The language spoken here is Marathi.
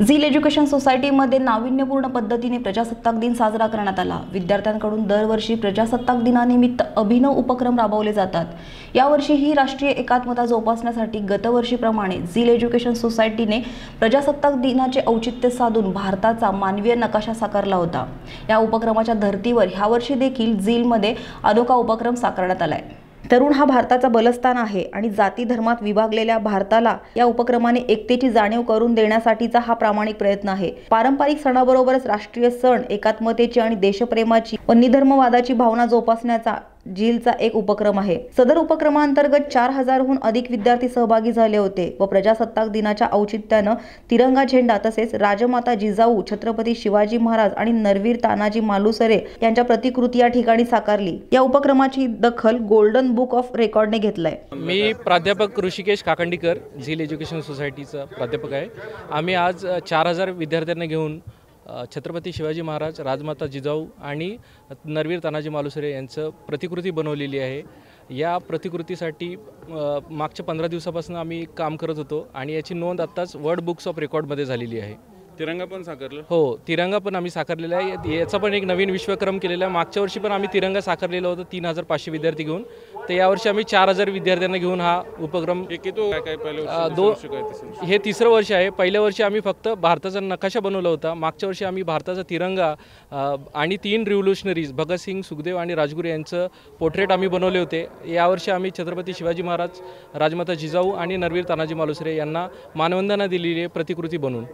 झील एज्युकेशन सोसायटीमध्ये नाविन्यपूर्ण पद्धतीने प्रजासत्ताक दिन साजरा करण्यात आला. विद्यार्थ्यांकडून दरवर्षी प्रजासत्ताक दिनानिमित्त अभिनव उपक्रम राबवले जातात. यावर्षीही राष्ट्रीय एकात्मता जोपासण्यासाठी गतवर्षीप्रमाणे झील एज्युकेशन सोसायटीने प्रजासत्ताक दिनाचे औचित्य साधून भारताचा मानवीय नकाशा साकारला होता. या उपक्रमाच्या धर्तीवर ह्यावर्षी देखील झीलमध्ये अनोखा उपक्रम साकारण्यात आला आहे तरुण हा भारताचा बलस्थान आहे आणि जाती धर्मात विभागलेल्या भारताला या उपक्रमाने एकतेची जाणीव करून देण्यासाठीचा हा प्रामाणिक प्रयत्न आहे. पारंपरिक सणाबरोबरच राष्ट्रीय सण एकात्मतेची आणि देशप्रेमाची व निधर्मवादाची भावना जोपासण्याचा झीलचा एक उपक्रम आहे. सदर उपक्रमांतर्गत चार हजारहून अधिक विद्यार्थी सहभागी झाले होते व प्रजासत्ताक दिनाच्या औचित्यानं तिरंगा झेंडा तसेच राजमाता जिजाऊ छत्रपती शिवाजी महाराज आणि नरवीर तानाजी मालुसरे यांच्या प्रतिकृती या ठिकाणी साकारली. या उपक्रमाची दखल गोल्डन बुक ऑफ रेकॉर्डने घेतलाय. मी प्राध्यापक ऋषिकेश काकंडीकर झील एज्युकेशन सोसायटीचा प्राध्यापक आहे. आम्ही आज चार हजार विद्यार्थ्यांना घेऊन छत्रपती शिवाजी महाराज राजमाता जिजाऊ आणि नरवीर तानाजी मालुसरे यांचं प्रतिकृती बनवलेली आहे. या प्रतिकृतीसाठी मागच्या पंधरा दिवसापासून आम्ही काम करत होतो आणि याची नोंद आत्ताच वर्ल्ड बुक्स ऑफ रेकॉर्डमध्ये झालेली आहे. तिरंगा पण साकारलं? हो तिरंगा पण आम्ही साकारलेला आहे. याचा पण एक नवीन विश्वक्रम केलेला आहे. मागच्या वर्षी पण आम्ही तिरंगा साकारलेला होता तीन हजार पाचशे विद्यार्थी घेऊन. तर यावर्षी आम्ही चार हजार विद्यार्थ्यांना घेऊन हा उपक्रम हे तिसरं वर्ष? हे तिसरं वर्ष आहे. पहिल्या वर्षी आम्ही फक्त भारताचा नकाशा बनवला होता. मागच्या वर्षी आम्ही भारताचा तिरंगा आणि तीन रिव्होल्युशनरीज भगतसिंग सुखदेव आणि राजगुरू यांचं पोर्ट्रेट आम्ही बनवले होते. यावर्षी आम्ही छत्रपती शिवाजी महाराज राजमाता जिजाऊ आणि नरवीर तानाजी मालुसरे यांना मानवंदना दिलेली आहे प्रतिकृती बनवून